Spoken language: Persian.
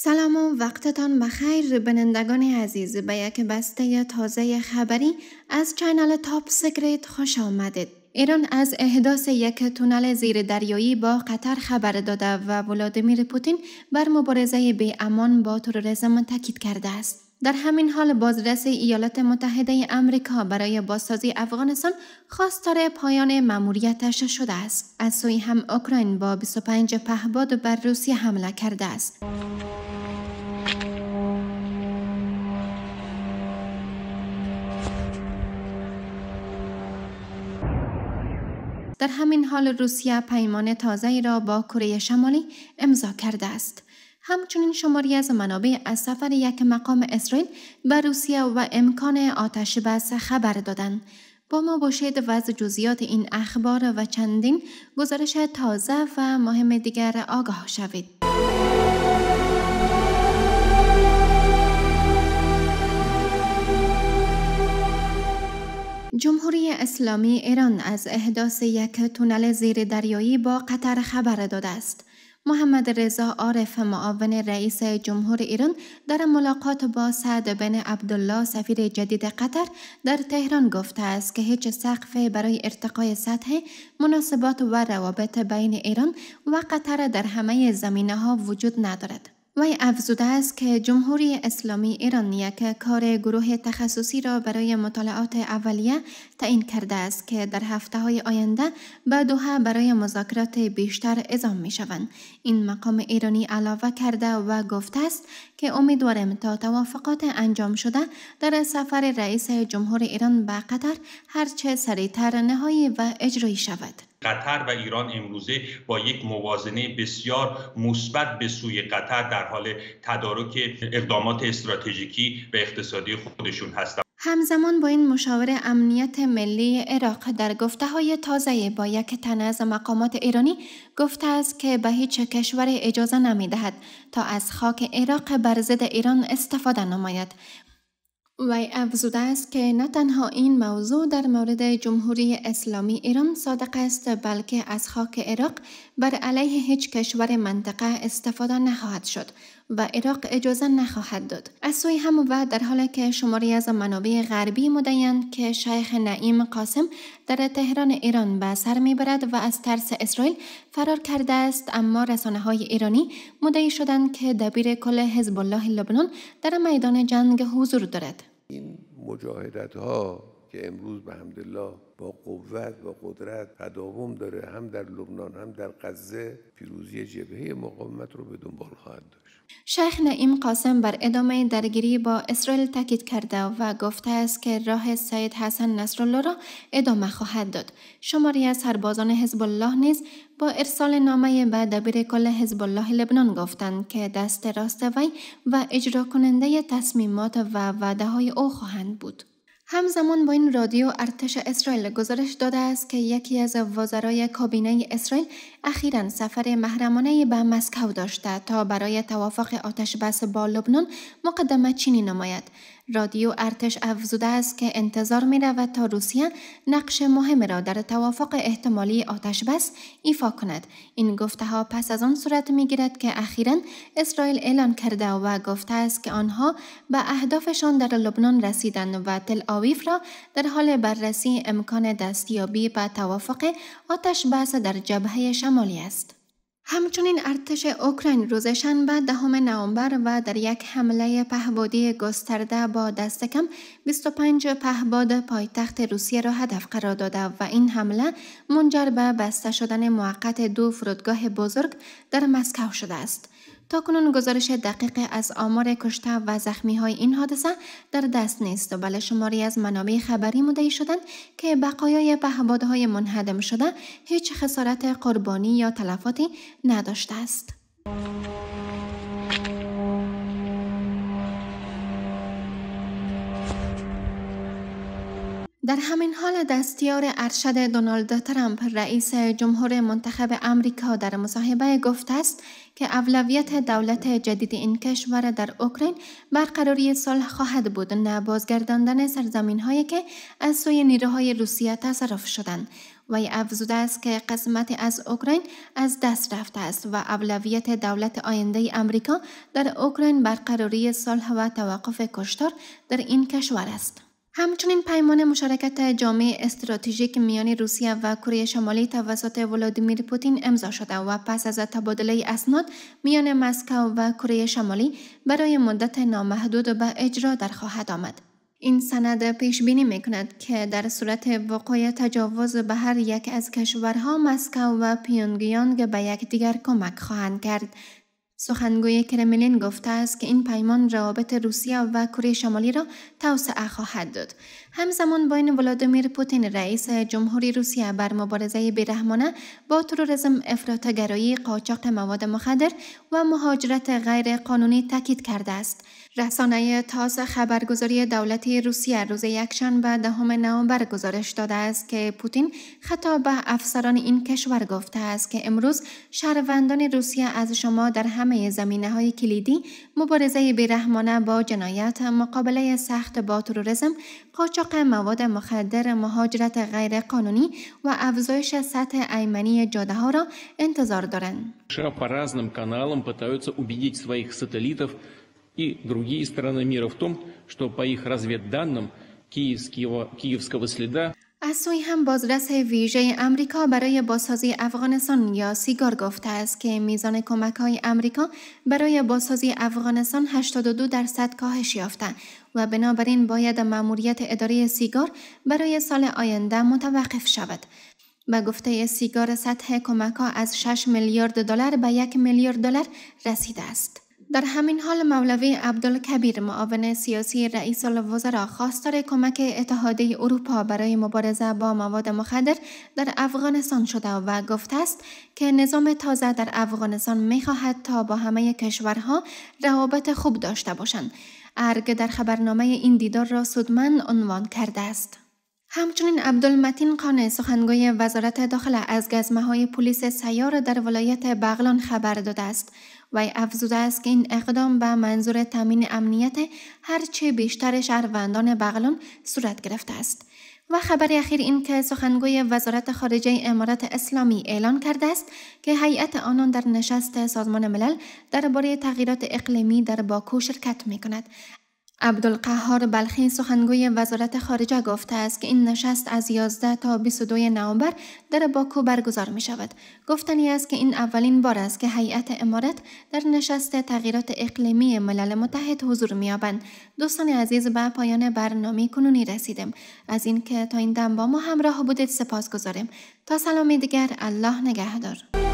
سلام و وقتتان بخیر بینندگان عزیز به یک بسته تازه خبری از channel Top Secret خوش آمدید. ایران از احداث یک تونل زیر دریایی با قطر خبر داده و ولادیمیر پوتین بر مبارزه بی‌امان با تروریسم تاکید کرده است. در همین حال بازرس ایالات متحده امریکا برای بازسازی افغانستان خواستار پایان مأموریتش شده است. از سوی هم اوکراین با 25 پهباد بر روسیه حمله کرده است. در همین حال روسیه پیمان تازه را با کره شمالی امضا کرده است. همچنین شماری از منابع از سفر یک مقام اسرائیل به روسیه و امکان آتش بس خبر دادند. با ما باشید و از جزیات این اخبار و چندین گزارش تازه و مهم دیگر آگاه شوید. اسلامی ایران از احداث یک تونل زیر دریایی با قطر خبر داده است. محمد رضا عارف معاون رئیس جمهور ایران در ملاقات با سعد بن عبدالله سفیر جدید قطر در تهران گفته است که هیچ سقف برای ارتقای سطح مناسبات و روابط بین ایران و قطر در همه زمینه ها وجود ندارد. وی افزوده است که جمهوری اسلامی ایران یک کار گروه تخصصی را برای مطالعات اولیه تعیین کرده است که در هفته های آینده به دوحه برای مذاکرات بیشتر اعزام می شوند. این مقام ایرانی علاوه کرده و گفته است که امیدواریم تا توافقات انجام شده در سفر رئیس جمهور ایران به قطر هرچه سریعتر نهایی و اجرایی شود. قطر و ایران امروزه با یک موازنه بسیار مثبت به سوی قطر در حال تدارک اقدامات استراتژیکی و اقتصادی خودشون هستند. همزمان با این مشاور امنیت ملی عراق در گفته های تازه با یک تن از مقامات ایرانی گفته است که به هیچ کشور اجازه نمی دهد تا از خاک عراق بر ضد ایران استفاده نماید وی افزوده است که نه تنها این موضوع در مورد جمهوری اسلامی ایران صادق است بلکه از خاک عراق بر علیه هیچ کشور منطقه استفاده نخواهد شد و عراق اجازه نخواهد داد. از سوی هم و در حالی که شماری از منابع غربی مدیند که شیخ نعیم قاسم در تهران ایران به سر می‌برد و از ترس اسرائیل فرار کرده است اما رسانه های ایرانی مدعی شدند که دبیر کل حزب الله لبنان در میدان جنگ حضور دارد. این مجاهدت ها که امروز به حمدالله با قوت و قدرت تداوم داره هم در لبنان هم در غزه پیروزی جبهه مقاومت رو به دنبال خواهد داشت. شیخ نعیم قاسم بر ادامه درگیری با اسرائیل تاکید کرده و گفته است که راه سید حسن نصرالله را ادامه خواهد داد. شماری از سربازان حزب الله نیز با ارسال نامه به دبیر کل حزب الله لبنان گفتند که دست راست وی و اجرا کننده تصمیمات و وعده های او خواهند بود. همزمان با این رادیو ارتش اسرائیل گزارش داده است که یکی از وزرای کابینه اسرائیل اخیرا سفر محرمانه به مسکو داشته تا برای توافق آتش بس با لبنان مقدمه چینی نماید. رادیو ارتش افزوده است که انتظار می رود تا روسیه نقش مهم را در توافق احتمالی آتش بس ایفا کند. این گفته ها پس از آن صورت می گیرد که اخیرا اسرائیل اعلان کرده و گفته است که آنها به اهدافشان در لبنان رسیدند و تل آویف را در حال بررسی امکان دستیابی به توافق آتش بس در جبهه شمالی است. همچنین ارتش اوکراین روز شنبه دهم نوامبر و در یک حمله پهبادی گسترده با دست کم 25 پهباد پایتخت روسیه را هدف قرار داده و این حمله منجر به بسته شدن موقت دو فرودگاه بزرگ در مسکو شده است. تا کنون گزارش دقیق از آمار کشته و زخمی های این حادثه در دست نیست و بله شماری از منابع خبری مدعی شدند که بقایای پهبادهای منهدم شده هیچ خسارت قربانی یا تلفاتی نداشته است. در همین حال دستیار ارشد دونالد ترامپ رئیس جمهور منتخب امریکا در مصاحبه گفته است که اولویت دولت جدید این کشور در اوکراین برقراری صلح خواهد بود نه بازگرداندن سرزمین هایی که از سوی نیروهای روسیه تصرف شدند و افزوده است که قسمتی از اوکراین از دست رفته است و اولویت دولت آینده امریکا در اوکراین برقراری صلح و توقف کشتار در این کشور است. همچنین پیمان مشارکت جامعه استراتژیک میان روسیه و کره شمالی توسط ولادیمیر پوتین امضا شده و پس از تبادله اسناد میان مسکو و کره شمالی برای مدت نامحدود به اجرا در خواهد آمد. این سند پیش بینی می کند که در صورت وقوع تجاوز به هر یک از کشورها مسکو و پیونگیانگ به یکدیگر کمک خواهند کرد سخنگوی کرملین گفته است که این پیمان روابط روسیه و کره شمالی را توسعه خواهد داد. همزمان بین ولادیمیر پوتین رئیس جمهوری روسیه بر مبارزه بیرحمانه با تروریسم افراطگرایی قاچاق مواد مخدر و مهاجرت غیر قانونی تاکید کرده است. رسانه تاس خبرگزاری دولتی روسیه روز یکشنبه دهم نوامبر گزارش داده است که پوتین خطاب به افسران این کشور گفته است که امروز شهروندان روسیه از شما در همه زمینه های کلیدی مبارزه بیرحمانه با جنایت مقابله سخت با تروریسم قاچاق مواد مخدر مهاجرت غیر قانونی و افزایش سطح ایمنی جاده ها را انتظار دارند. и другие страны мира в том, что по их разведданным киевского, киевского следа از سوی هم بازرس ویژه امریکا برای بازسازی افغانستان یا سیگار گفته است که میزان کمک های امریکا برای بازسازی افغانستان 82 درصد کاهش یافته و بنابراین باید مأموریت اداره سیگار برای سال آینده متوقف شود. به گفته سیگار سطح کمک ها از 6 میلیارد دلار به یک میلیارد دلار رسیده است. در همین حال مولوی عبدالکبیر معاون سیاسی رئیس الوزراء خواستار کمک اتحادیه اروپا برای مبارزه با مواد مخدر در افغانستان شده و گفته است که نظام تازه در افغانستان می‌خواهد تا با همه کشورها روابط خوب داشته باشند. ارگ در خبرنامه این دیدار را سودمند عنوان کرده است. همچنین عبدالمتین قانه سخنگوی وزارت داخله از گزمه های پلیس سیار در ولایت بغلان خبر داده است. و افزوده است که این اقدام به منظور تامین امنیت هرچه بیشتر شهروندان بغلان صورت گرفته است. و خبر اخیر این که سخنگوی وزارت خارجه امارات اسلامی اعلان کرده است که هیئت آنان در نشست سازمان ملل درباره تغییرات اقلیمی در باکو شرکت می کند عبدالقهار بلخی سخنگوی وزارت خارجه گفته است که این نشست از 11 تا 22 نوامبر در باکو برگزار می شود. گفتنی است که این اولین بار است که هیئت امارت در نشست تغییرات اقلیمی ملل متحد حضور می یابند. دوستان عزیز به پایان برنامه کنونی رسیدیم. از اینکه تا این دم با ما همراه بودید سپاس گذاریم. تا سلامی دیگر الله نگهدار.